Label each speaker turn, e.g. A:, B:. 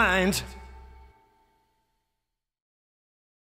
A: mind.